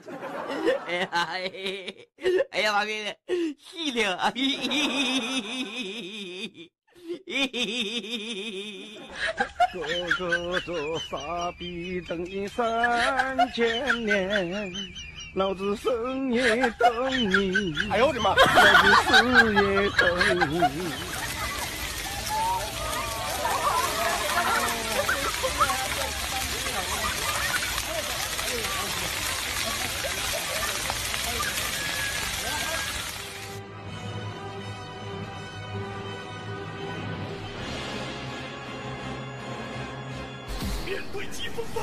pana. ay, ay, ay, Hilya. 哥哥这傻逼等你三千年，老子生也等你，哎呦我的妈，老子死也等你。面对疾风吧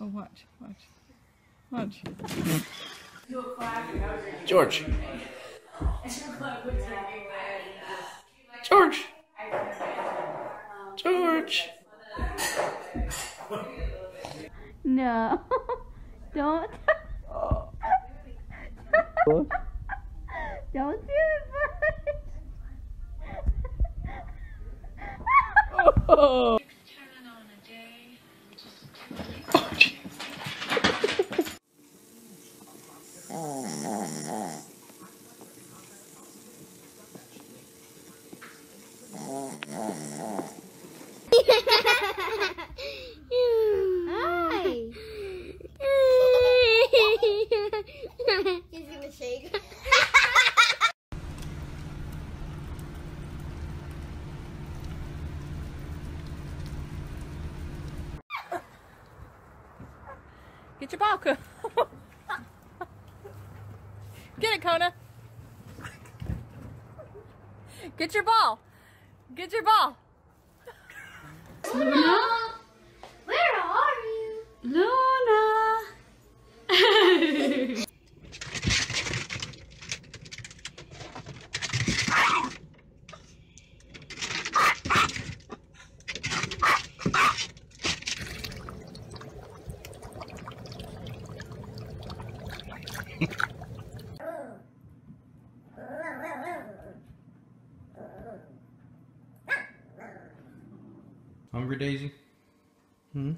Oh, watch, watch, watch. George. George. George. No. Don't. Don't do it, bud. Hi. Get your ball, Get it, Kona. Get your ball. Get your ball. Hungry Daisy? Hmm?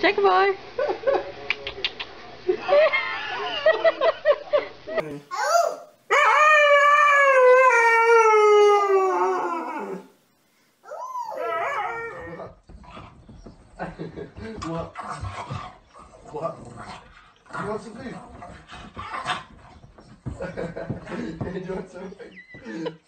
Check boy. Some food? you want some food?